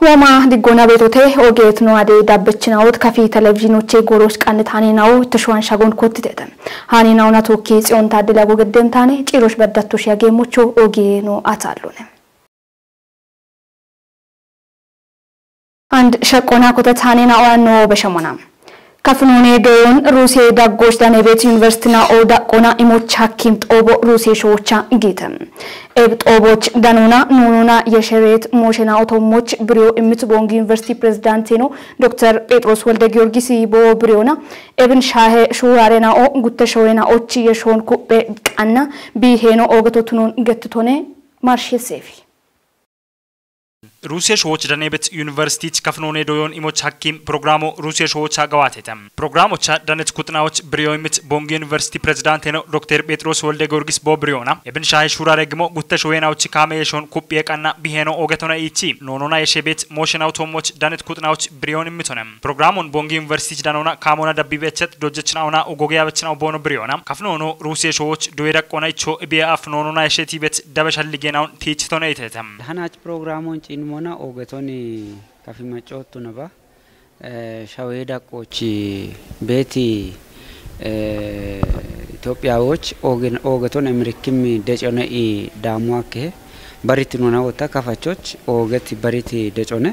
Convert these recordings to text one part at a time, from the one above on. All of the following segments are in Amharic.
ወማ ዲጎና ቤቶቴ ኦጌት ነው አዴ ዳበችናውት ከፊ ቴሌቪዥኖቼ ጎሮች ቀንት ሃኔናው ትሽዋን ሻጎን ኮትቴተ ሃኔናውና ቶኪ ጽዮን ታድላ ጎገደን ታኔ ጭሮሽ በዳቶሽ ያጌሞቾ ኦጌ ነው አታሉነ። አንድ ሸቆና ኮተት ሃኔና ዋኖ በሸሞናም ከፍኖኔ ዶዮን ሩሴ ዳጎች ዳኔ ቤት ዩኒቨርሲቲና ኦ ዳቆና ኢሞች ሐኪም ጦቦ ሩሴ ሾዎቻ ጊተም ኤብ ጦቦች ዳኑና ኑኑና የሸሬት ሞሽና ኦቶሞች ብሪዮ እምት ቦንግ ዩኒቨርሲቲ ፕሬዝዳንት ነው ዶክተር ጴጥሮስ ወልደ ጊዮርጊስ ቦ ብሪዮና ኤብን ሻሄ ሹራሬና ኦ ጉተ ሾዌና ኦች የሾን ኩጴ ቃና ቢሄኖ ኦገቶቱኖን ገትቶኔ ማርሼ ሴፊ ሩሲያ ሾዎች ደኔበት ዩኒቨርሲቲች ከፍኖኔ ዶዮን ኢሞች ሐኪም ፕሮግራሙ ሩሲያ ሾዎች አገዋቴተም። ፕሮግራሞቻ ዳነት ኩጥናዎች ብሪዮ ኢምት ቦንግ ዩኒቨርሲቲ ፕሬዝዳንት ነው ዶክተር ጴጥሮስ ወልደ ጊዮርጊስ ቦ ብሪዮና የብን ሻይ ሹራ ደግሞ ጉተ ሾዌናዎች ካሜ የሾን ኩፕ የቀና ቢሄኖ ኦገቶና ኢቺ ኖኖና የሼ ቤት ሞሽን አውቶሞች ዳነት ኩጥናዎች ብሪዮን ኢምቶነም ፕሮግራሙን ቦንግ ዩኒቨርሲቲ ዳኖና ካሞና ደቢ ቤቸት ዶጀችናውና ኦጎጊያ በችናው ቦኖ ብሪዮና ከፍኖኖ ሩሲያ ሾዎች ዶይ ደቆና ኢቾ ቢያፍ ኖኖና የሼቲ ቤት ደበሻልጌናውን ቲችቶና ይተተም ሀናች ፕሮግራሙን ጭንሞና ኦገቶን ከፊ መጮቱ ነባ ሸዌ ዳቆች ቤቲ ኢትዮጵያዎች ኦገቶን እምርክም ደጮነ ዳሙ አኬ በሪት ኑና ወታ ከፋቾች ኦገት በሪት ደጮነ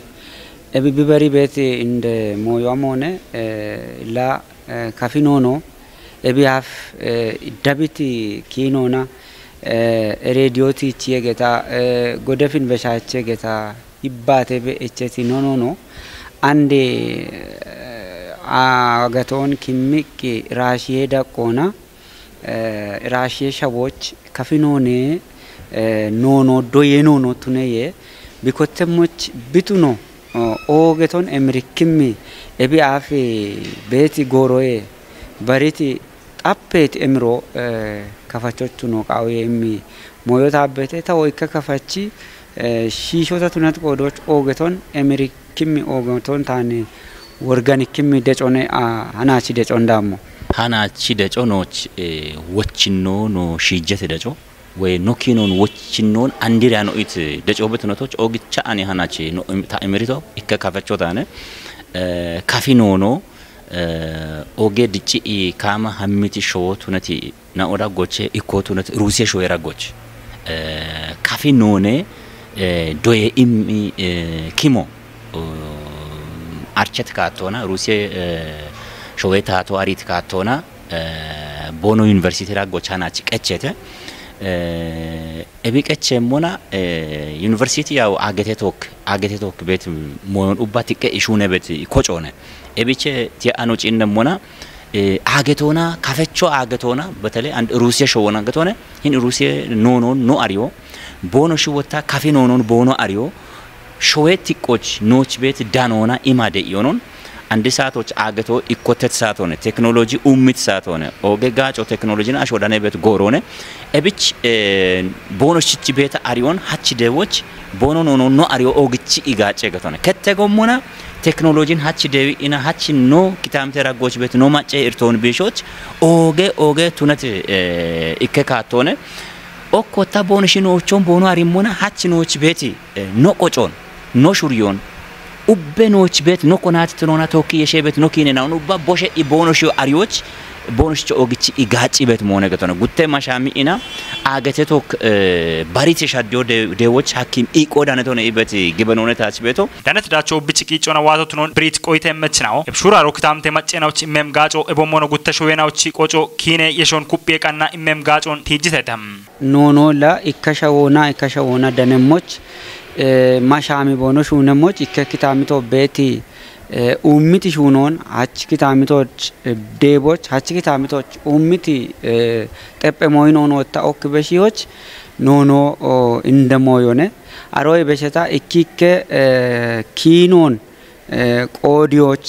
እብቢ በሪ ቤት እንደ ሞዮም ሆነ ላ ከፊ ኖኖ እቢያፍ ደቢት ኪኖና ሬዲዮቲ ቺ ጌታ ጎደፊን በሻቼ ጌታ ይባቴ በእቸቲ ኖ ኖ ኖ። አንዴ አገቶን ኪሚቅ ራሽዬ ደቆና። ራሽዬ ሸቦች ከፊኖኔ ኖኖ ዶዬ ኖኖ ቱነዬ ቢኮተሞች ቢቱ ኖ ኦገቶን ኤምሪክሚ ኤቢ አፌ ቤቲ ጎሮዬ በሪቲ ጣፔት ኤምሮ ከፋቾቹ ነው ቃው የሚ ሞዮታ ቤቴ ተወይከ ከፋቺ ሺሾታ ቱነት ቆዶች ኦገቶን ኤሜሪክሚ ኦገቶን ታኔ ወርጋኒክሚ ደጮኔ ሀናቺ ደጮ እንዳሞ። ሀናቺ ደጮ ኖች ወችኖ ኖ ሺጀት ደጮ ወይ ኖኪኖን ወችኖን አንዲሪያ ኖኢት ደጮ በትነቶች ኦግቻ አኔ ሀናቺ ታእምሪቶ ኢከ ካፈቾ ታነ። oge dicci kama hammiti showo tunati na oda goche iko tunati rusiya showo era goche kafi none doye immi kimo kaatona rusiya showo taato arit kaatona bono university ra gocha nachi qechete ebi qechemmona ዩኒቨርሲቲ ያው አገቴ ቶክ አገቴ ቶክ ቤት ሞዮን ኡባ ቲቀ ኢሹነ ቤት ኮጮነ ኤቢቼ ቲያኖ ጪነሞና አገቶና ካፈቾ አገቶና በተለይ አንድ ሩሲያ ሾወና አገቶነ ይህን ሩሲያ ኖኖን ኖ አሪዮ ቦኖ ሽወታ ካፌ ኖኖን ቦኖ አሪዮ ሾዌ ቲቆች ኖች ቤት ዳኖና ኢማደ ኢዮኖን አንድ ሰዓቶች አገቶ ኢኮተት ሰዓት ሆነ ቴክኖሎጂ ኡሚት ሰዓት ሆነ ኦጌ ጋጮ ቴክኖሎጂን አሾዳነ ቤት ጎሮነ ኤብች ቦኖችች ቤት አሪዮን ሀች ደቦች ቦኖ ኖኖ ኖ አሪዮ ኦግቺ ኢጋጨ ገቶነ ከተጎሙና ቴክኖሎጂን ሀች ደዊ ኢና ሀች ኖ ኪታምቴ ረጎች ቤት ኖ ማጨ ኢርቶን ቢሾች ኦጌ ኦጌ ቱነት ኢከ ካቶነ ኦኮታ ቦንሽ ኖቾን ቦኖ አሪሞና ሀች ኖች ቤት ኖ ቆጮን ኖ ሹርዮን ኡቤ ኖች ቤት ኖ ኮናት ትኖና ቶኪ የሼ ቤት ኖ ኪኔ ናውን ኡባ ቦሼ ቦኖሽ አሪዎች ቦኖሽ ኦግቺ ኢጋጪ ቤት መሆነ ገቶ ነው። ጉቴ ማሻሚ ኢና አገቴ ቶክ ባሪት ሻዲዮ ዴዎች ሐኪም ኢቆ ዳነቶ ነው ኢበት ግበን ሆነ ታች ቤቶ ዳነት ዳቸው ብጭ ቂጮና ዋቶ ትኖን ብሪት ቆይተ መችናው እብሹራ ሮክታምቴ መጨናዎች ኢሜም ጋጮ እቦሞኖ ጉተ ሾዌናዎች ቆጮ ኪኔ የሾን ኩጴ ቀና ኢሜም ጋጮን ቲጅተተም ኖኖ ላ ኢከሸዎና ኢከሸዎና ደነሞች ማሻሚ ቦኖ ሹነሞች ኢከ ኪታሚቶ ቤቲ ኡሚቲ ሹኖን ሀች ኪታሚቶች ዴቦች ሀች ኪታሚቶች ኡሚቲ ጠጴ ሞይኖን ወታ ኦክ በሺዎች ኖኖ እንደ ሞዮነ። አሮይ በሸታ እኪከ ኪኖን ቆዲዎች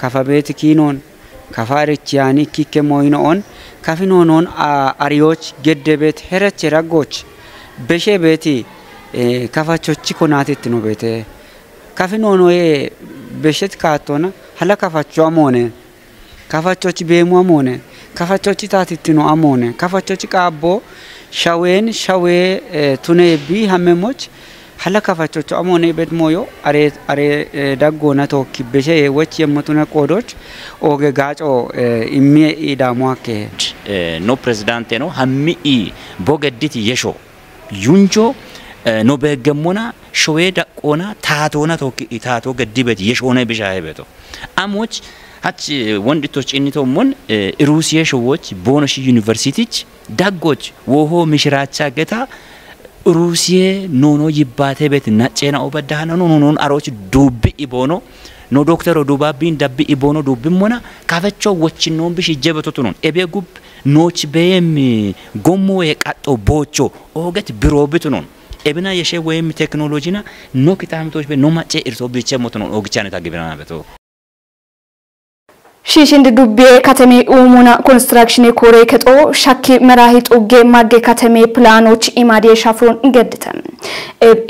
ከፈቤት ኪኖን ከፋርቺያኒ እኪከ ሞይኖን ከፊኖኖን አሪዎች ገደ ቤት ሄረች ረጎች በሼ ቤቲ ከፋቾች ኮናቴት ነው ቤቴ ከፊኖኖ በሸት ካቶና ሀላ ከፋቹ አሞነ ከፋቾች ቤሙ አሞነ ከፋቾች ታቲትኖ አሞነ ከፋቾች ቃቦ ሸዌን ሸዌ ቱኔ ቢ ሀመሞች hala kafaቾቹ አሞኔ ቤት ሞዮ አሬ አሬ ዳጎና ቶኪ በሸ ወች የመቱነ ቆዶች ኦገ ጋጮ ኢሜ ኢዳሟከ ኖ ፕሬዝዳንቴ ነው ሀሚኢ ቦገዲት የሾ ዩንጆ ኖ በገሞና ሾዌ ዳቆና ታቶና ቶኪ ታቶ ገዲበት የሾነ ብሻ ሄበቶ አሞች ሀች ወንድቶች ኢኒቶ ሞን ሩሲያ ሾዎች ቦኖሽ ዩኒቨርሲቲች ዳጎች ወሆ ምሽራቻ ገታ ሩሲያ ኖኖ ይባቴ ቤት ናጬና ኦበዳሃና ኖ ኖኖን አሮች ዱብ ኢቦኖ ኖ ዶክተር ዱባቢን ዳቢ ኢቦኖ ዱብ ሞና ካፈቾ ወችኖን ብሽ ጀበቶቱ ኖን። ኤቤ ጉብ ኖች በየም ጎሞ የቃጦ ቦቾ ኦገት ብሮብቱ ኖን ኤብና የሸ ወይም ቴክኖሎጂና ኖ ኪታምቶች በ ኖ ማጬ ኢርሶ ብቸ ሞት ኖን ኦግቻነ ታግብና በቶ Shiishind dubbee katamee uumuna konistirakshinii koree kexoo shakki maraahii xuggee maggee katamee pilaanoች ኢማዲዬ ሻፍሮን ገድተም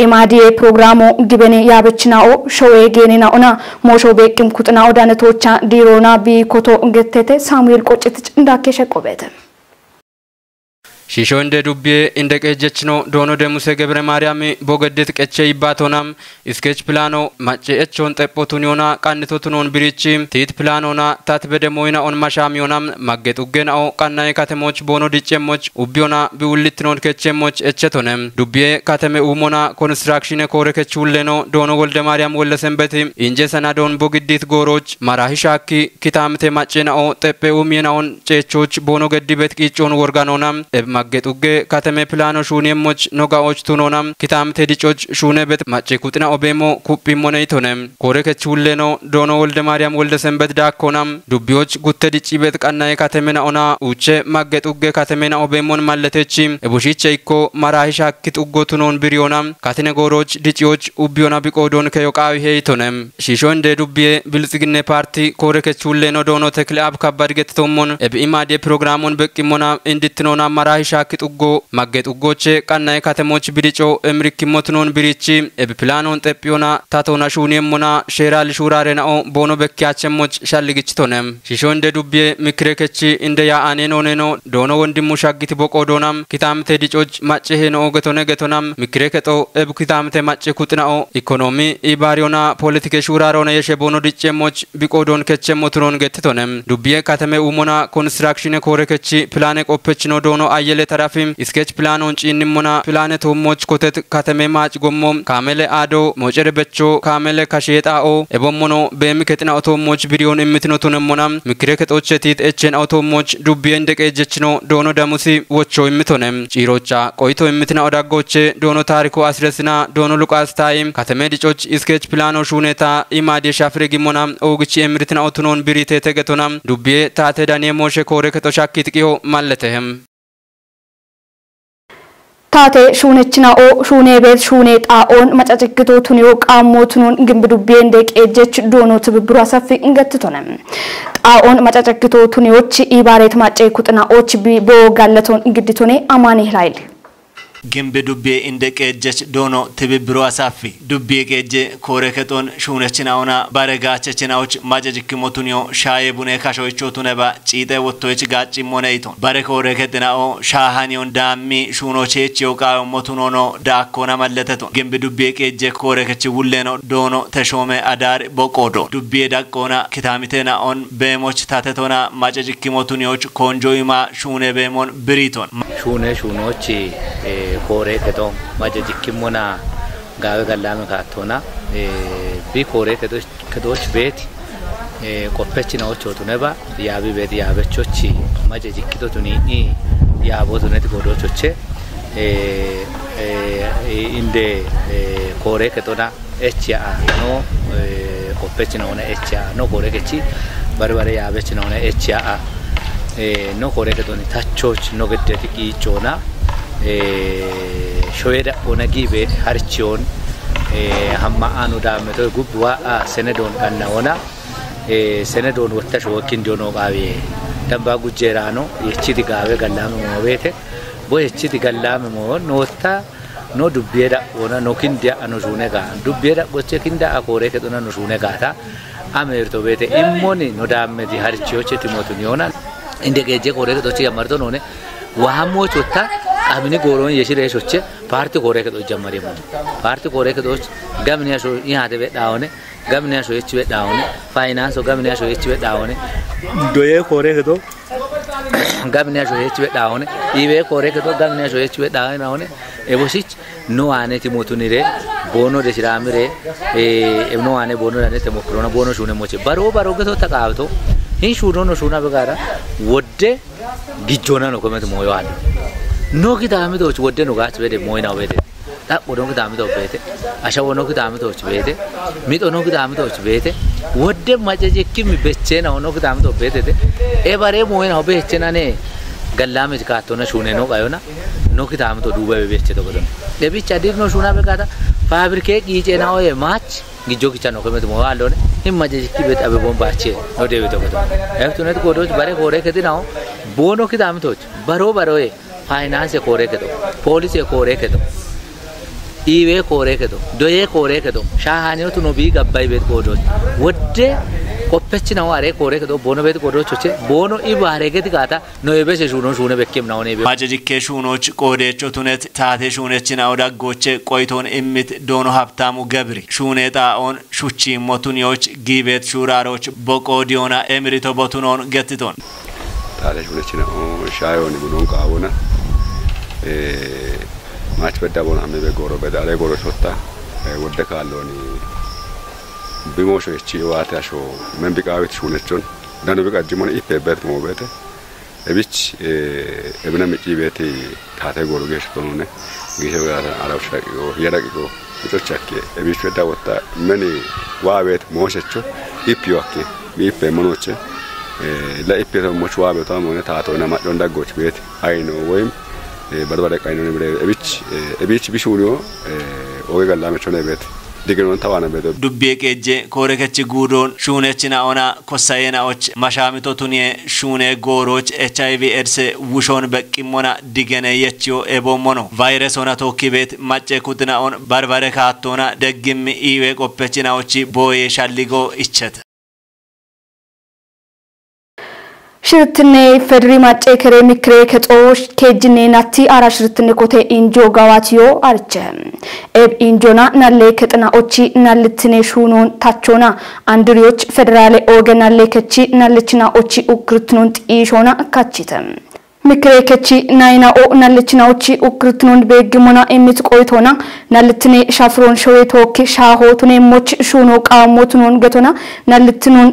ኢማዲዬ ፕሮግራሞ ግበኔ ያበችናኦ ሾዌ ጌኔናኦና ሞሾ ቤቅም ኩጥናኦ ዳነቶቻ ዲሮና ቢኮቶ ገቴቴ ሳሙኤል ቆጭትች እንዳኬ ሸቆቤተ ሺሾ እንደ ዱቤ እንደ ቀጀች ነው ዶኖ ደሙሴ ገብረ ማርያም ቦገዴት ቀቼ ይባቶናም እስኬች ፕላኖ ማጬ እቾን ጠጶቱን ዮና ቃንቶቱን ኦን ብሪቺ ቲት ፕላኖና ታት በደሞይና ኦን ማሻም ዮናም ማጌጥ ኡጌናኦ ቃናይ ካተሞች ቦኖ ዲጬሞች ኡቢዮና ቢውልትኖን ከቼሞች እቸቶነም ዱቤ ካተሜ ኡሞና ኮንስትራክሽን ኮረ ከች ሁሌኖ ዶኖ ወልደ ማርያም ወለ ሰንበት ኢንጀ ሰናዶን ቦግዲት ጎሮች ማራሂ ሻኪ ኪታምቴ ማጬናኦ ጠጴ ኡሚናኦን ጬቾች ቦኖ ገዲበት ቂጮን ወርጋኖናም ማጌጡጌ ካተሜ ፕላኖ ሹኔሞች ኖጋዎች ቱኖናም ኪታምቴ ዲጮች ሹኔ ቤት ማጬ ኩጥና ኦቤሞ ኩጲሞነ ይቶነም ኮሬ ከች ሁሌ ነው ዶኖ ወልደ ማርያም ወልደ ሰንበት ዳኮናም ዱቢዎች ጉተ ዲጪ ቤት ቀናዬ ካተሜና ኦና ኡቼ ማጌጡጌ ካተሜና ኦቤሞን ማለቴቺ እቡሺቼ ኢኮ መራሂ ሻኪ ጡጎ ቱኖን ቢሪዮናም ካትነ ጎሮች ዲጪዎች ኡቢዮና ቢቆዶን ከዮቃዊ ሄ ይቶነም ሺሾ እንደ ዱቢዬ ብልጽግኔ ፓርቲ ኮሬ ከች ሁሌ ነው ሻኪ ጡጎ ማጌ ጡጎቼ ቀናይ ከተሞች ቢዲጮ እምሪኪሞትኖን ቢሪቺ ኤብፕላኖን ጠጲዮና ታቶና ሹኔሞና ሼራ ልሹራሬ ናኦ ቦኖ በኪያቸሞች ሻልግችቶነም ሺሾ እንደ ዱቤ ምክሬ ከቺ እንደ ያአኔ ኖኔኖ ዶኖ ወንድሙ ሻጊት ቦቆ ዶናም ኪታምቴ ዲጮች ማጭ ሄኖ ገቶነ ገቶናም ምክሬ ከጦ እብ ኪታምቴ ማጭ ኩጥናኦ ኢኮኖሚ ኢባሪዮና ፖለቲኬ ሹራሮነ የሼ ቦኖ ዲጬሞች ቢቆዶን ከቸሞትኖን ገትቶነም ዱቤ ከተሜ ኡሞና ኮንስትራክሽን ኮሬ ከቺ ፕላኔ ቆፐች ኖ ዶኖ አየለ ተራፊም ስኬች ፕላኖን ጪንሞና ፕላኔ ቶሞች ኮተት ከተሜ ማጭ ጎሞም ካሜሌ አዶ ሞጨረ በቾ ካሜሌ ከሼጣኦ ኤቦሞኖ በሚ ከጥና ኦቶሞች ቢሪዮን የምትኖቱንሞናም ምክሬ ከጦቸቲት ኤቼን አውቶሞች ዱቤ እንደቀጀች ነው ዶኖ ደሙሲ ወቾ የምትሆነም ጪሮቻ ቆይቶ የምትና ኦዳጎቼ ዶኖ ታሪኮ አስረስና ዶኖ ሉቃስ ታይም ከተሜ ዲጮች ስኬች ፕላኖ ሹኔታ ኢማዴ ሻፍሬ ጊሞና ኦግቺ የምርትና ኦቱኖን ቢሪቴ ተገቶናም ዱቤ ታቴ ዳኔ ሞሼ ኮሬ ከጦሻኪ ጥቂዮ ማለተህም ታቴ ሹነችናኦ ሹኔ ቤት ሹኔ ጣኦን መጨጭግቶቱን ዮ ቃሞቱኑን ግንብ ዱቤ እንደ ቄጀች ዶኖ ትብብሩ አሰፊ እንገትቶነም ጣኦን መጨጭግቶቱን ዮች ኢባሬት ማጨ ኩጥናኦች ቦጋለቶን እንግድቶኔ አማኔ ላይል ግንብ ዱቤ እንደ ቄጀች ዶኖ ትብብሮ አሳፊ ዱቤ ቄጀ ኮሬ ከጦን ሹነችናውና ባረጋቸችናዎች ማጨጅክሞቱንዮ ሻዬ ቡኔ ካሾይቾቱነባ ጪጤ ወቶች ጋጭ ሞነይቶ ባረ ኮሬ ከጥናኦ ሻሃኒዮን ዳሚ ሹኖቼች የውቃዮ ሞቱኖኖ ዳኮና መለተቶ ግንብ ዱቤ ቄጀ ኮሬ ከች ውሌኖ ዶኖ ተሾመ አዳር ቦቆዶ ዱቤ ዳቆና ኪታሚቴናኦን ቤሞች ታተቶና ማጨጅክሞቱንዮች ኮንጆይማ ሹኔ ቤሞን ብሪቶን ሹኔ ሹኖች ኮሬ ከጦም ማጀጅኪሞና ጋበ ገላመ ካቶና ቢ ኮሬ ከጦች ቤት ቆፔች ናዎች ወቱ ነባ ያቢ ቤት ያበቾች ማጀጅኪቶ ቱኒ ያቦ ቱነት ጎዶቾቼ እንደ ኮሬ ከጦና ኤች ያ ኖ ቆፔች ነውነ ኤች ያ ኖ ኮሬ ከቺ በርበሬ ያበች ነውነ ኤች ያ ኖ ኮሬ ከጦኒ ታቾች ኖ ገደት ቂጮና shoyeda onagi beet harchiyoon hamma aanu daammeto gub waa senedoon kanna ona senedoon watta showakkin dionoo qaabe dambaa gujjeeraano yechiti gaabe gallaame moo beete bo yechiti gallaame moo nootta no dubbiyeeda ona no kindiya ano shuune gaa dubbiyeeda goche kinda akooree kedona no shuune gaata ameerto beete immoni no daammeti harchiyoche timotun yoona inde geejje kooree kedochi yammarto noone अभी गोरों जैसी रेस वे भारती गोरे मन भारती गोरे के दोस्त सो यहाँ दे डावने so H so H वे दो ये कोरे के दो। सो एच वे डावने ये कोरे के सो एच वे डावने डावने एवो सिच नो आने थी मोतु निरे बोनो रे श्राम रे नो आने बोनो रहने थे मोकरो ना बोनो सुने मोचे। बरो बरो के तो तक आव तो। ही सुनो नो सुना बगारा वोटे गिजोना नो तो को मोयो आने। नोकी दामी तो वोटे नुगा चुबेरे मोइना वेरे ता उनोक दामी तो बेरे अच्छा उनोक दामी तो चुबेरे मित उनोक दामी तो चुबेरे वोटे मचे जे किम बेच्चे ना उनोक दामी तो बेरे थे ए बारे मोइना हो बेच्चे ना ने गल्ला में जकातो ना सुने नो गायो ना नोकी दामी तो डूबे भी बेच्चे तो कदम ये भी चादर नो सुना भी कहा फाइबर के की ना हो ये माच गिजो की चानो के में तो मोबाइल लोने हिम मज़े जी की अबे बम बाचे नो डेवी तो कदम ऐसे तूने तो कोरोज बारे कोरे कहते ना हो बोनो की दामी तो बरो बरो ये tokko eftunet godooch bare kooree kedinao boono kitaami toochi baroo barooye faayinaanse kooree kedo poolisee kooree kedo dhiibee kooree kedo doyee kooree kedo shaahaaniyotu no bii gabbay beet godooch wodde qophechi nawo aree kooree kedo boono beet godoochoche boono ibaaree geti kaata no ebese shuuno shuune bekkim nawo neebe ማጀጅኬ ሹኖች ቆዴቾ ቱነት ታቴ ሹነችን አውዳጎቼ ቆይቶን እምት ዶኖ ሀብታሙ ገብሪ ሹኔ ጣኦን ሹቺ ሞቱኒዎች ጊቤት ሹራሮች ቦቆዲዮና ኤምሪቶ ቦቱኖን ገትቶን taate shunechina shaayoni bunon qaawona maach bedda bon amme be goro be dare goro shotta wodde kaalloni bimoosho yechi waate asho men biqaawit shunechon dano biqajjimon ippe bet mo bete ebich ebina mici beti taate goro geesh tonone geeshe gata araw shaqigo yadaqigo micochakke ebich bedda wotta meni waa bet mooshecho ippiyo akke ippe monoche ለኢፔቶ ሞች ዋቤ ቷ ሆነ ታቶ ና ማጮ እንዳጎች ቤት አይኖ ወይም በርበሬ ቀይኖ ነው ብለ እቢች እቢች ቢሹኒዮ ኦገ ገላመቾ ነው ቤት ዲግኖን ተዋነ ቤት ዱቤ ቄጄ ኮረከች ጉዶን ሹነችና ኦና ኮሳየናዎች ማሻሚቶ ቱኒየ ሹኔ ጎሮች ኤች አይቪ ኤድስ ውሾን በቂሞና ዲገነ የችዮ ኤቦሞኖ ቫይረስ ሆና ቶኪ ቤት ማጨ ኩትና ኦን ካቶና ደግም ኢዌ ቆፔችናዎች ቦዬ ሻሊጎ ይቸት ሽርትኔ ፈድሪ ማጨ ከሬ ምክሬ ከጾሽ ኬጅኔ ናቲ አራ ሽርትኔ ኮቴ ኢንጆ ጋዋቲዮ አርቸ። ኤብ ኢንጆና ናሌ ከጥና ኦቺ ናልትኔ ሹኖን ታቾና። አንድሪዎች ፌደራሌ ኦገ ናሌ ከቺ ናልችና ኦቺ ኡክርትኑን ጢሾና ካቺተ ምክሬ ከቺ ናይናኦ ናልችናዎቺ ኡክርትኑን ቤግሞና ኤሚት ቆይቶና ናልትኔ ሻፍሮን ሸዌ ቶክ ሻሆ ቱኔሞች ሹኖ ቃሞቱኖን ገቶና ናልትኑን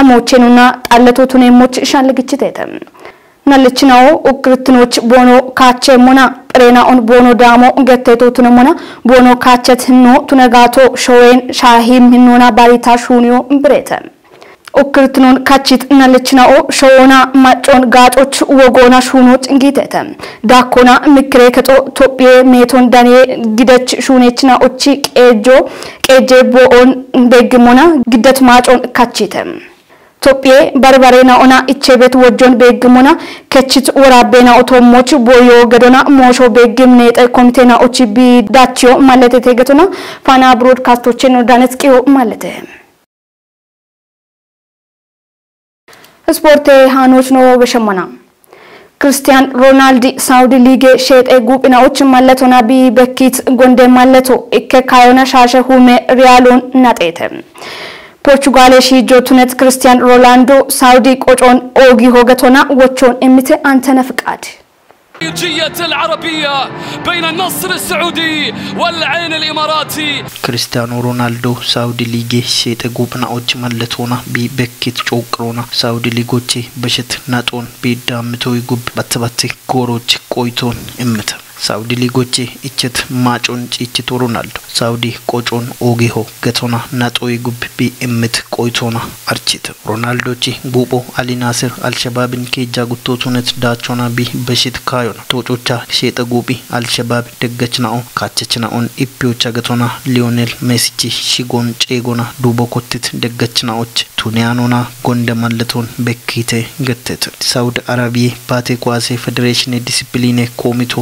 አሞቼኑና ጣለቶ ቱኔሞች ሻለግችቴተ ናልችናኦ ኡክርትኖች ቦኖ ካቼ ሞና ጴሬናኦን ቦኖ ዳሞ ገቴቶ ቱነሞና ቦኖ ካቸት ህኖ ቱነጋቶ ሸዌን ሻሂም ህኖና ባሪታ ሹኒዮ ብሬተ ኡክርትኑን ካቺት ናለችናኦ ሸዎና ማጮን ጋጮች ወጎና ሹኖች እንጊተተ ዳኮና ምክሬ ከጦ ቶጴ ሜቶን ዳኔ ግደች ሹኔችና ኦቺ ቄጆ ቄጄ ቦኦን ቤግሞና ግደት ማጮን ካቺተ። ቶጴ በርበሬና ኦና እቼ ቤት ወጆን ቤግሞና ከችት ወራቤና ኦቶሞች ቦዮ ገዶና ሞሾ ቤግም ኔጠ ኮሚቴና ኦቺ ቢዳችዮ ማለቴ ተገቶና ፋና ብሮድካስቶችን ዳነጽቂዮ ማለተ ስፖርቴ ሃኖች ኖ በሸመና። ክርስቲያን ሮናልድ ሳውዲ ሊግ ሼጤ ጉጵናዎች ማለቶና ቢ በኪት ጎንደ ማለቶ እከ ካዮና ሻሸ ሁሜ ሪያሎን ናጤተ ፖርቹጋል ሺጆ ቱነት ክርስቲያን ሮላንዶ ሳውዲ ቆጮን ኦጊ ሆገቶና ወቾን እምት አንተነ ፍቃድ الخليجية العربية بين النصر السعودي والعين الإماراتي ክርስቲያኖ ሮናልዶ ሳውዲ ሊጌ ሴጠ ጉብናዎች መለቶና ቢ በኬት ጮቅሮና ሳውዲ ሊጎቼ በሽት ናጦን ቢዳምቶዊ ጉብ ባትባቴ ጎሮች ቆይቶን እምተ ሳውዲ ሊጎቼ እችት ማጮን ጭችቶ ሮናልዶ ሳውዲ ቆጮን ኦጌሆ ገቶና ናጦዊ ጉብ ቢ እምት ቆይቶና አርችት። ሮናልዶቺ ጉጶ አሊናስር አልሸባብን ኬጃ ጉቶቱነት ዳቾና ቢ በሽት ካዮና። ቶጮቻ ሼጠ ጉቢ አልሸባብ ደገችናኦ ካቸችናኦን ኢፒዮቻ ገቶና ሊዮኔል ሜሲቺ ሺጎን ጬጎና ዱቦ ኮትት ደገችናዎች ቱኒያኖና ጎንደ ማለቶን በኪቴ ገተት። ሳውዲ አረቢዬ ባቴ ኳሴ ፌዴሬሽን ዲሲፕሊኔ ኮሚቶ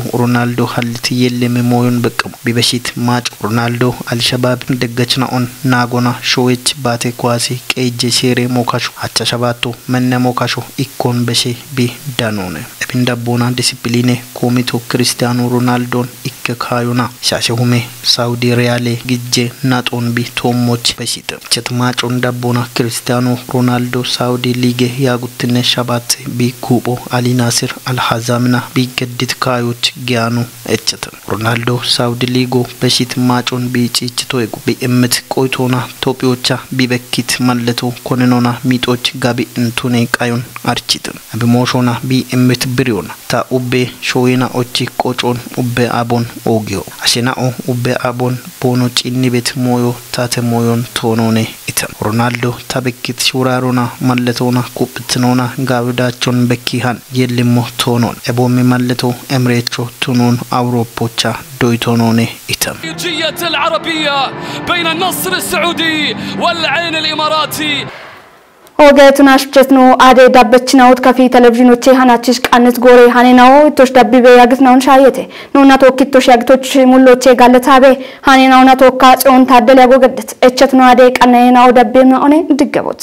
ሮናልዶ ሀልት የለሜ ሞዮን በቀሙ ቢበሺት ማጭ ሮናልዶ አልሸባብን ደገችናኦን ናጎና ሾዌች ባቴ ኳሴ ቀይጀ ሼሬ ሞካሾ አቻ ሸባቶ መነ ሞካሾ ኢኮን በሼ ቢ ዳኖነ ቢንዳቦና ዲሲፕሊኔ ኮሚቶ ክርስቲያኖ ሮናልዶን kaayuna shashe hume saudi reale gijje naxon bi tommoch beshit chetmacon dabbona cristiano ronaldo saudi lige yaguttine shabat bi kubo ali nasir alhazamna bi geddit kayoch giyanu echet ሮናልዶ ሳውዲ ሊጎ በሺት ማጮን ቢጭችቶ የጉ ቢእምት ቆይቶና ቶጲዎቻ ቢበኪት መለቶ ኮንኖና ሚጦች ጋቢ እንቱኔ ቃዮን አርቺትም ቢሞሾና ቢእምት ብሪዮና ታ ኡቤ ሾዌና ኦቺ ቆጮን ኡቤ አቦን ኦጊዮ። አሸናኦ ኡቤ አቦን ቦኖ ጭኒ ቤት ሞዮ ታተ ሞዮን ቶኖኔ ሮናልዶ ታበኪት ሹራሮና መለቶና ቁጵትኖና ጋብዳቸውን በኪሃን የልሞ ቶኖን። ኤቦሚ መለቶ ኤምሬቾ ቱኖን አውሮፖቻ ዶይቶኖኔ ኢተም الخليجية العربية بين النصر السعودي والعين الإماراتي ogeetun ashjetnu ade dabbachinaawut kafi televizhinoche hanachish qannis gore hanenao itosh dabbibe yagitnaun shaayete nuuna tokkittosh yagitoch mulloche galatabe hanenawna tokka ጽዮን ታደለ ያጎገደት እቸትኑ አደ ቀናዬናው ደቤና ኦኔ ድገቦት